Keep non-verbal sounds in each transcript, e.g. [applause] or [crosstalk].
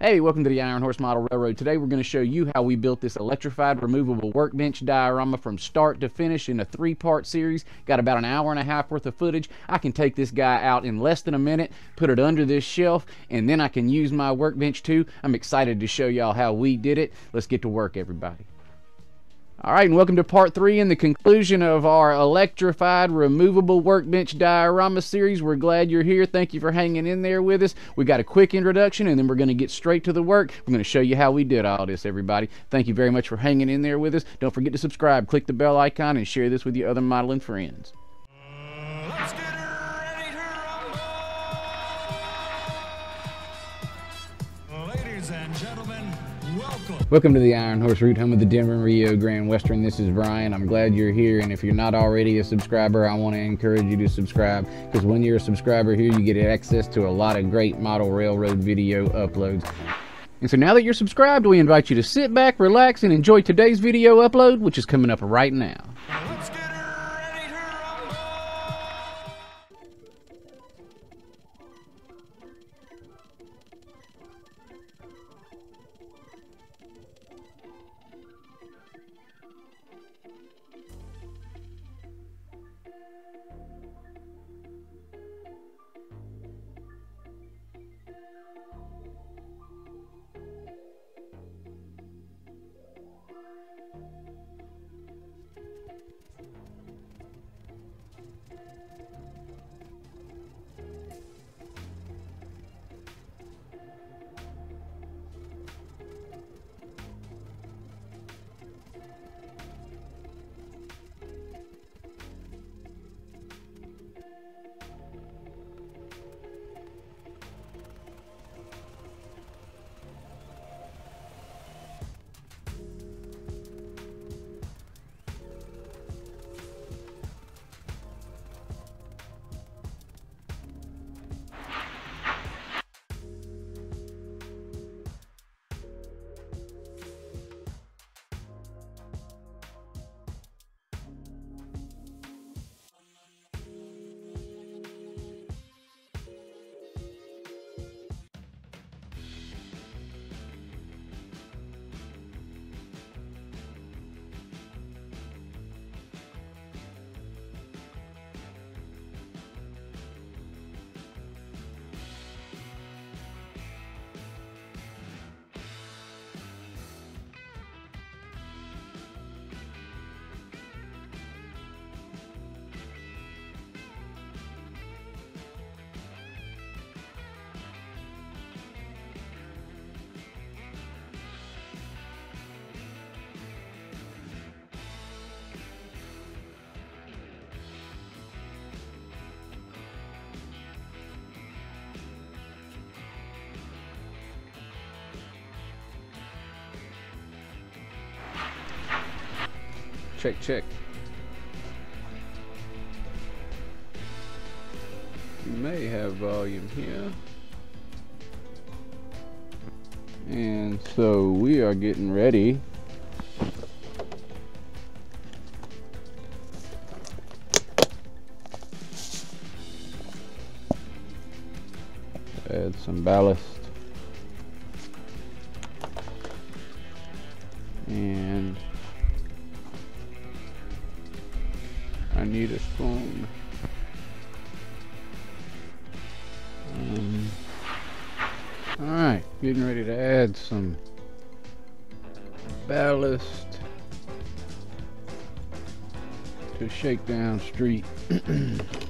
Hey, welcome to the Iron Horse Model Railroad. Today we're going to show you how we built this electrified removable workbench diorama from start to finish in a three-part series. Got about an hour and a half worth of footage. I can take this guy out in less than a minute, put it under this shelf, and then I can use my workbench too. I'm excited to show y'all how we did it. Let's get to work, everybody. All right, and welcome to part three and the conclusion of our electrified removable workbench diorama series. We're glad you're here. Thank you for hanging in there with us. We got a quick introduction and then we're going to get straight to the work. We're going to show you how we did all this, everybody. Thank you very much for hanging in there with us. Don't forget to subscribe, click the bell icon, and share this with your other modeling friends. Welcome. To the Iron Horse Route, home of the Denver Rio Grande Western. This is Brian. I'm glad you're here. And if you're not already a subscriber, I want to encourage you to subscribe because when you're a subscriber here, you get access to a lot of great model railroad video uploads. And so now that you're subscribed, we invite you to sit back, relax, and enjoy today's video upload, which is coming up right now. Check, check. We may have volume here. And so we are getting ready. Add some ballast. Ballast to Shakedown Street. [clears throat]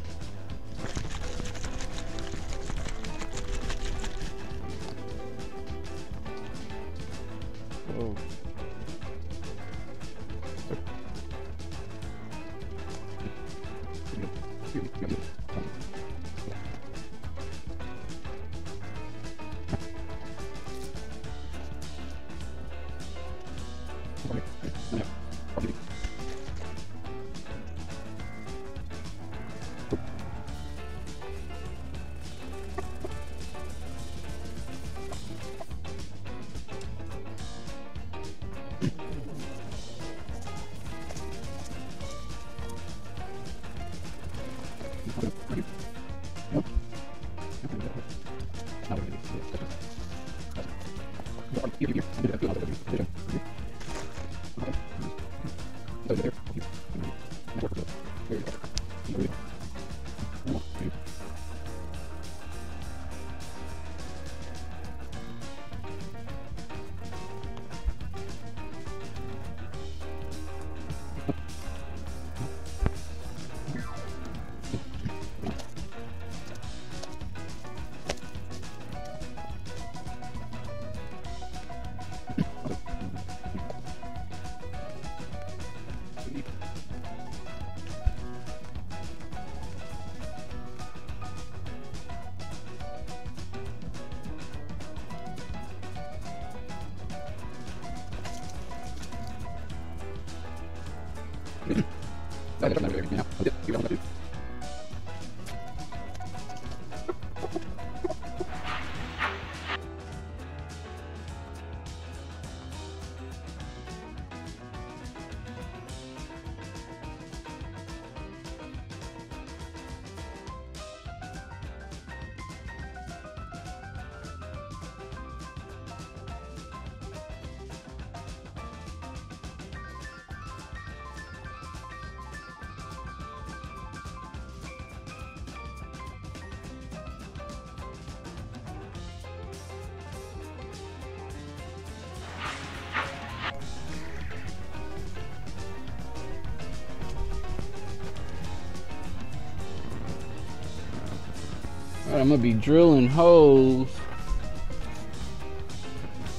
I'm gonna be drilling holes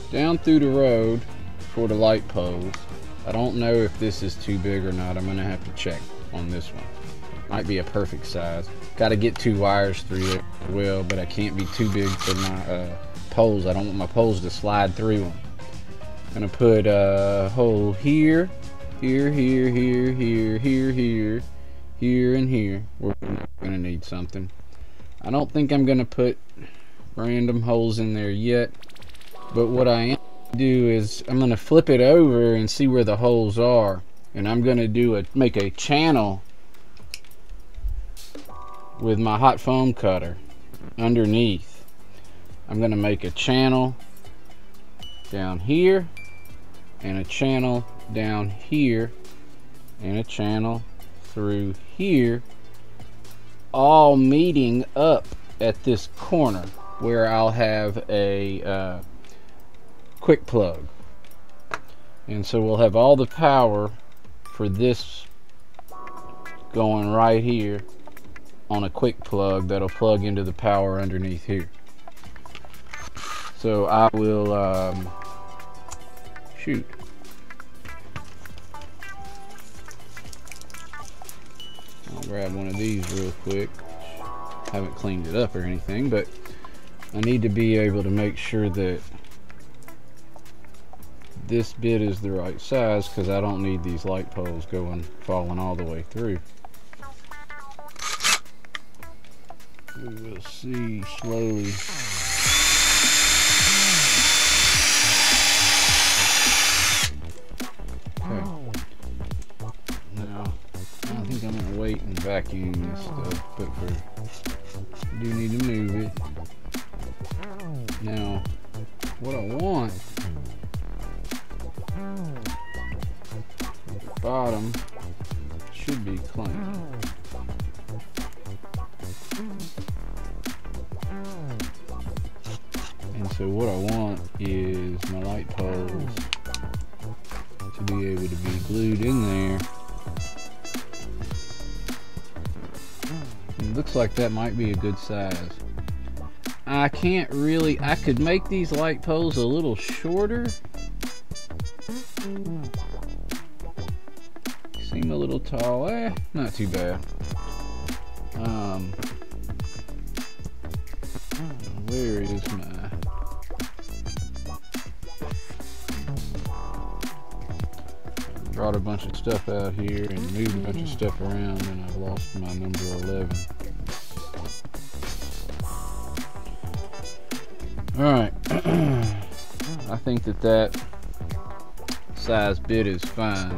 down through the road for the light poles. I don't know if this is too big or not. I'm gonna have to check on this one. Might be a perfect size. Got to get two wires through it well, but I can't be too big for my uh, poles. I don't want my poles to slide through them. Gonna put a hole here, here, here, here, here, here, here, here, and here. We're gonna need something. I don't think I'm gonna put random holes in there yet, but what I am do is I'm gonna flip it over and see where the holes are, and I'm gonna do a make a channel with my hot foam cutter underneath. I'm gonna make a channel down here and a channel down here and a channel through here all meeting up at this corner where I'll have a uh, quick plug. And so we'll have all the power for this going right here on a quick plug that'll plug into the power underneath here. So I will um, shoot grab one of these real quick. Haven't cleaned it up or anything but I need to be able to make sure that this bit is the right size because I don't need these light poles going falling all the way through. We will see slowly but for do need to move it now what I want the bottom should be clean And so what I want is my light poles to be able to be glued in there. Looks like that might be a good size. I can't really, I could make these light poles a little shorter. Seem a little tall, eh, not too bad. Um, where is my brought a bunch of stuff out here and moved a bunch of stuff around and I've lost my number 11 alright [clears throat] I think that that size bit is fine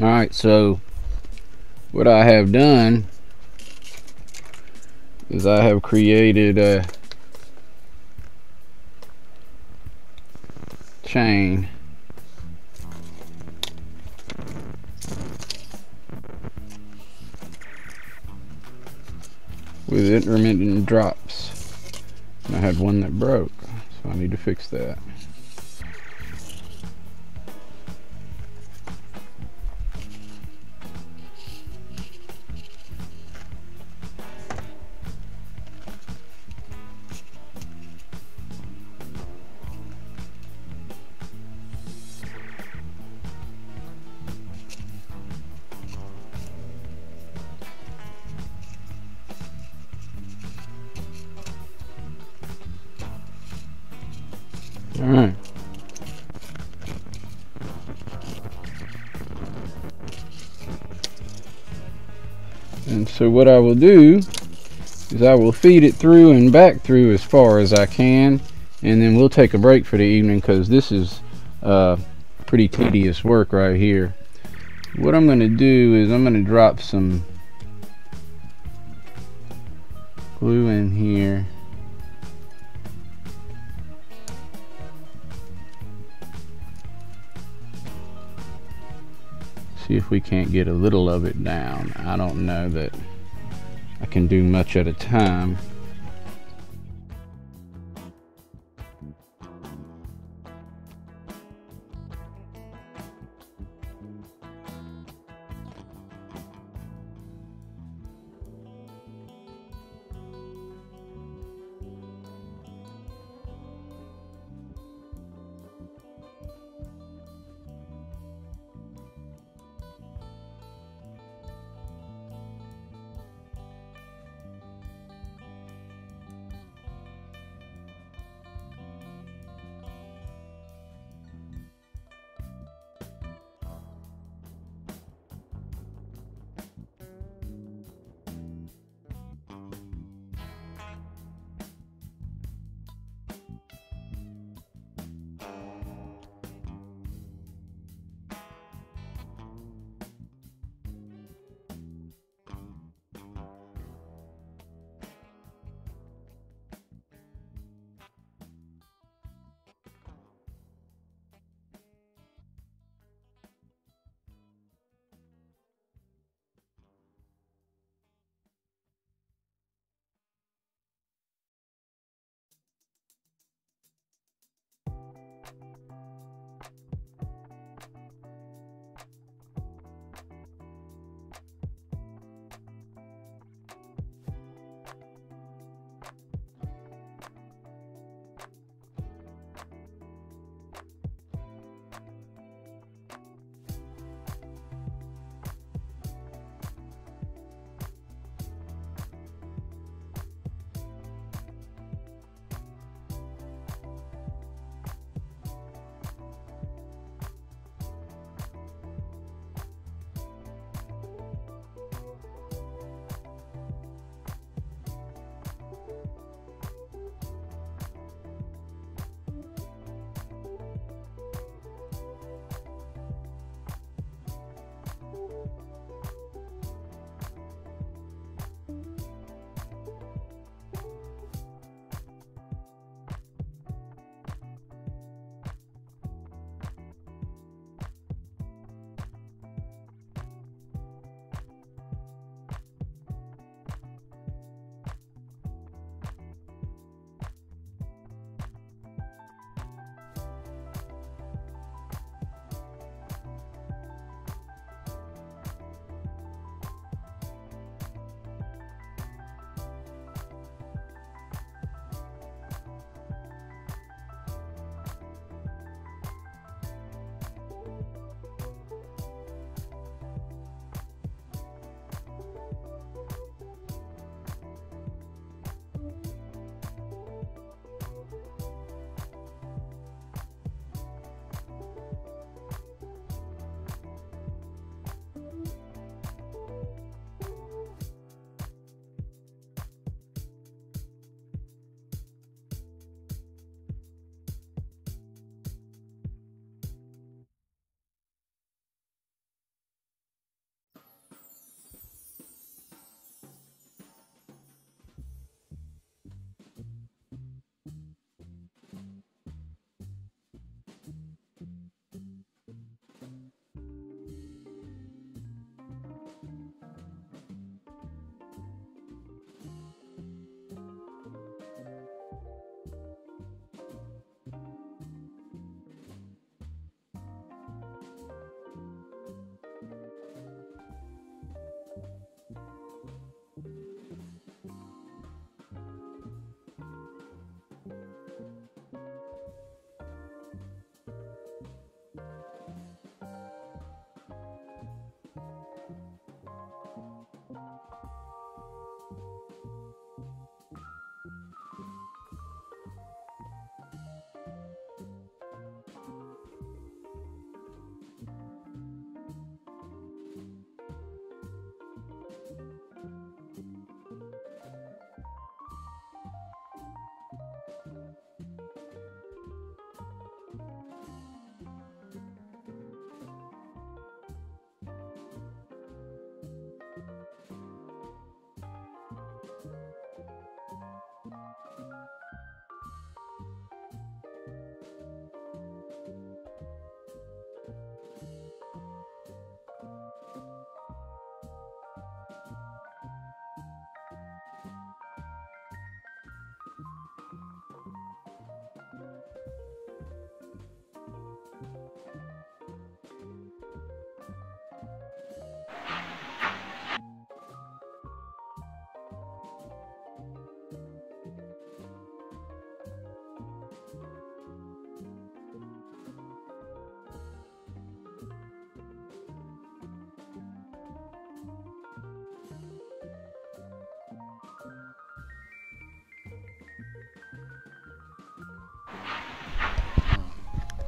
All right, so what I have done is I have created a chain with intermittent drops. And I had one that broke, so I need to fix that. Will do is I will feed it through and back through as far as I can and then we'll take a break for the evening because this is uh, pretty tedious work right here. What I'm going to do is I'm going to drop some glue in here. see if we can't get a little of it down. I don't know that I can do much at a time.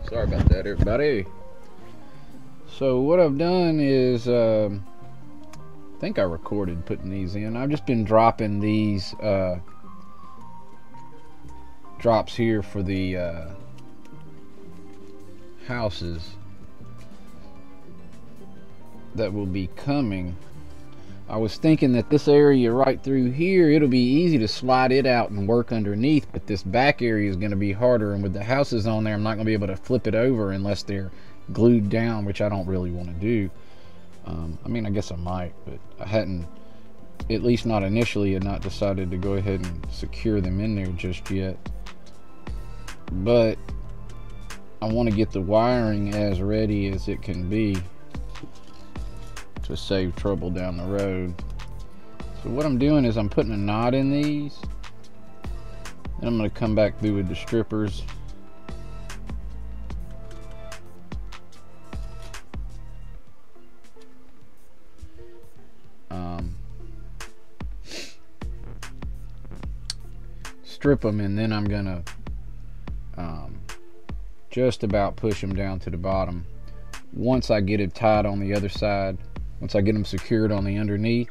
Sorry about that, everybody. So what I've done is, um, I think I recorded putting these in. I've just been dropping these uh, drops here for the uh, houses that will be coming. I was thinking that this area right through here, it'll be easy to slide it out and work underneath, but this back area is going to be harder. And with the houses on there, I'm not going to be able to flip it over unless they're glued down, which I don't really want to do. Um, I mean, I guess I might, but I hadn't, at least not initially, had not decided to go ahead and secure them in there just yet. But I want to get the wiring as ready as it can be to save trouble down the road. So what I'm doing is I'm putting a knot in these. And I'm going to come back through with the strippers. Um, strip them and then I'm going to um, just about push them down to the bottom. Once I get it tied on the other side, once I get them secured on the underneath,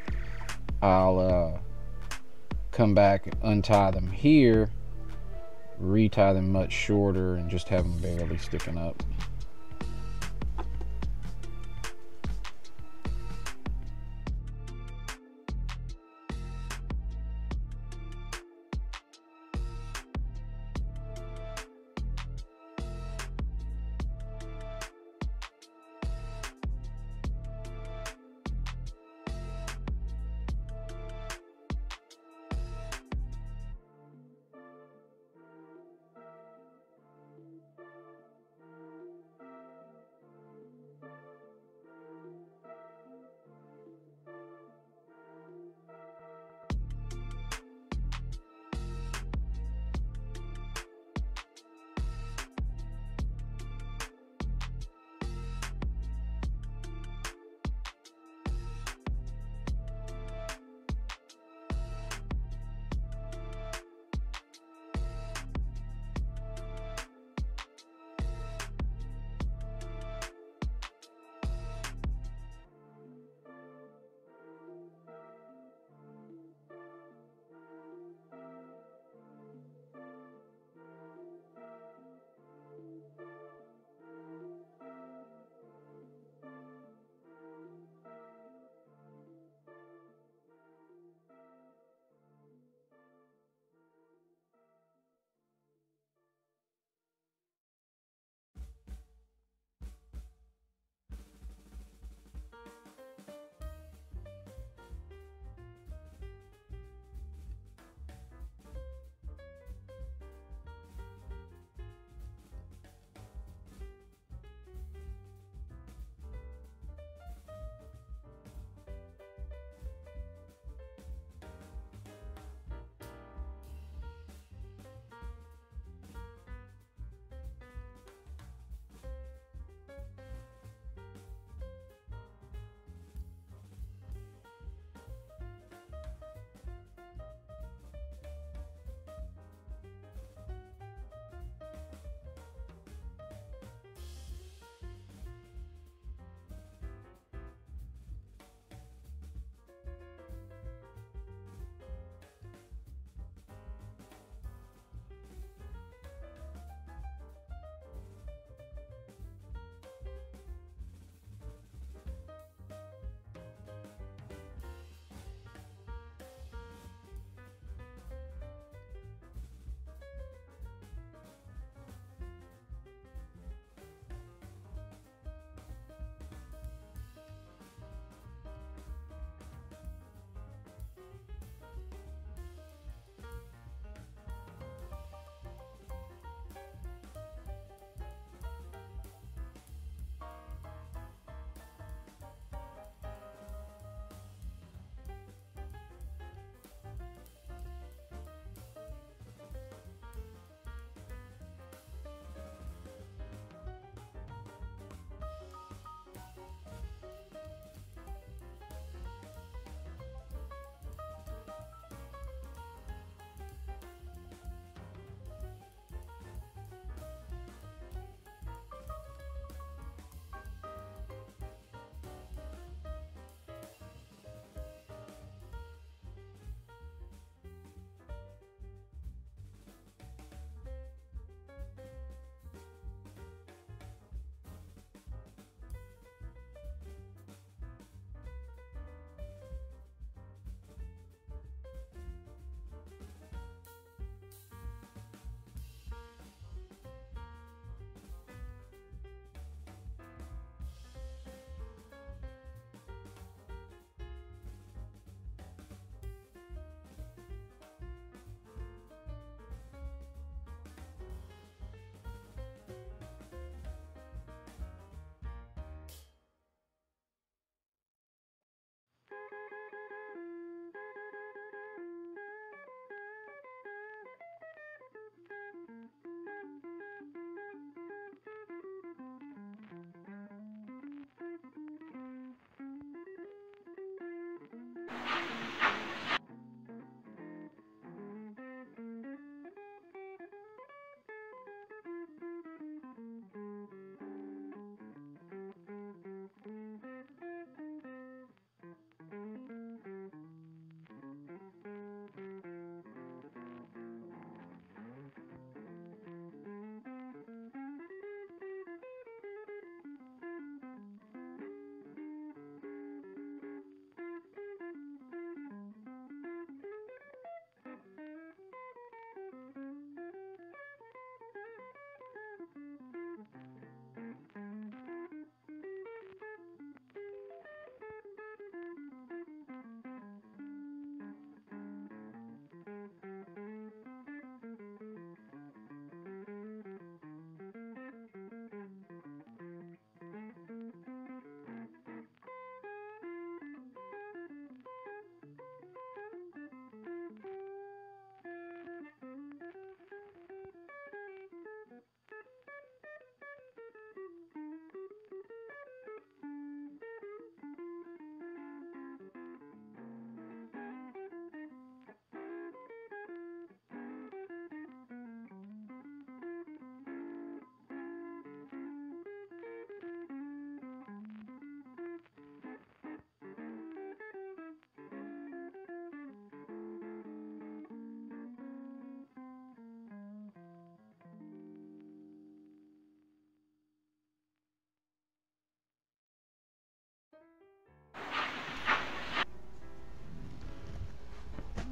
I'll uh, come back, untie them here, retie them much shorter, and just have them barely sticking up.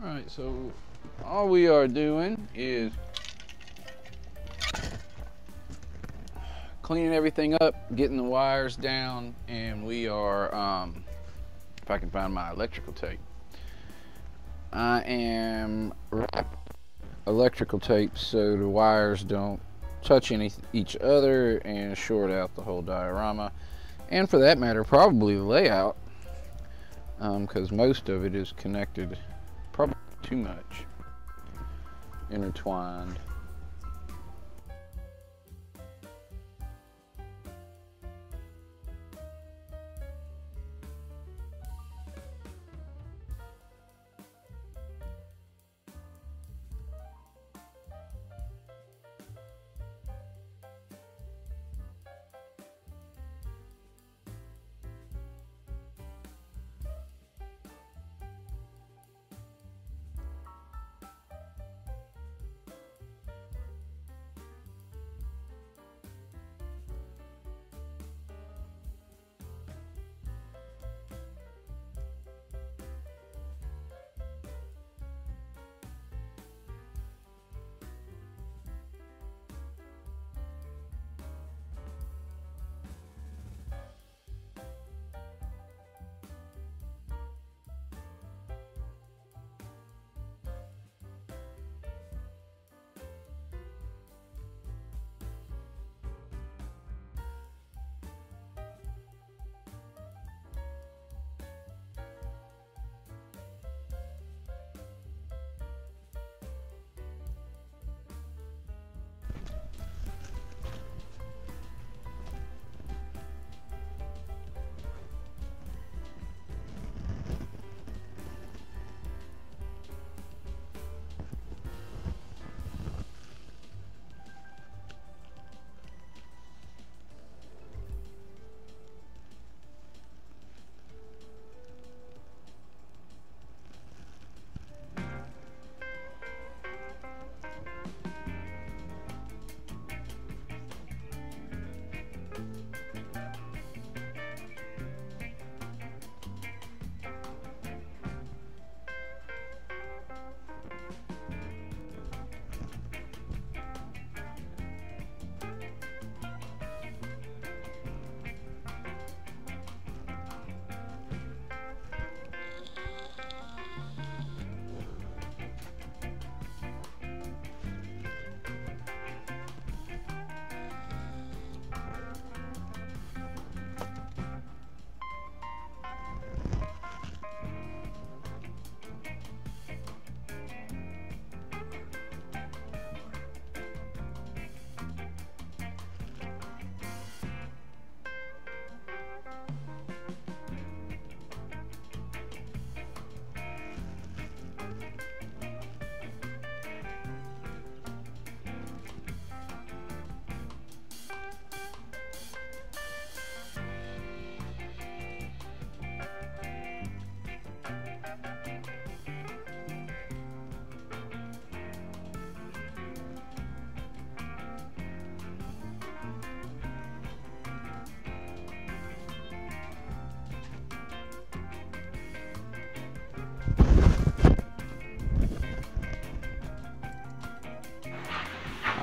right, so all we are doing is cleaning everything up, getting the wires down, and we are, um, if I can find my electrical tape. I am electrical tape so the wires don't touch any, each other and short out the whole diorama. And for that matter, probably the layout, because um, most of it is connected too much intertwined.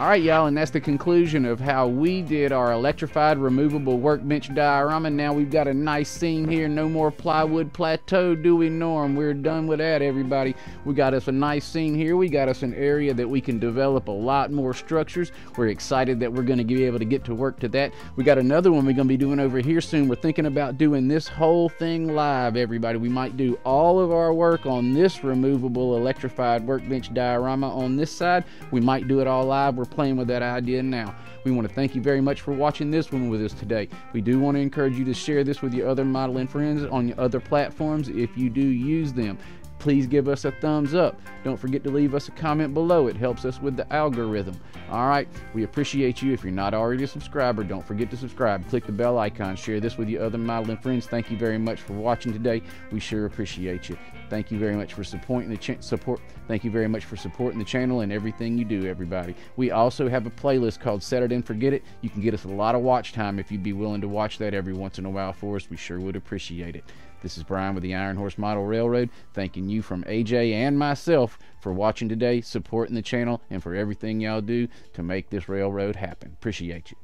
All right, y'all, and that's the conclusion of how we did our electrified removable workbench diorama. Now we've got a nice scene here. No more plywood plateau, do we, Norm? We're done with that, everybody. We got us a nice scene here. We got us an area that we can develop a lot more structures. We're excited that we're going to be able to get to work to that. We got another one we're going to be doing over here soon. We're thinking about doing this whole thing live, everybody. We might do all of our work on this removable electrified workbench diorama on this side. We might do it all live. We're playing with that idea now. We want to thank you very much for watching this one with us today. We do want to encourage you to share this with your other modeling friends on your other platforms if you do use them. Please give us a thumbs up. Don't forget to leave us a comment below. It helps us with the algorithm. All right, we appreciate you. If you're not already a subscriber, don't forget to subscribe. Click the bell icon. Share this with your other modeling friends. Thank you very much for watching today. We sure appreciate you. Thank you very much for supporting the support. Thank you very much for supporting the channel and everything you do, everybody. We also have a playlist called Set It and Forget It. You can get us a lot of watch time if you'd be willing to watch that every once in a while for us. We sure would appreciate it. This is Brian with the Iron Horse Model Railroad, thanking you from AJ and myself for watching today, supporting the channel, and for everything y'all do to make this railroad happen. Appreciate you.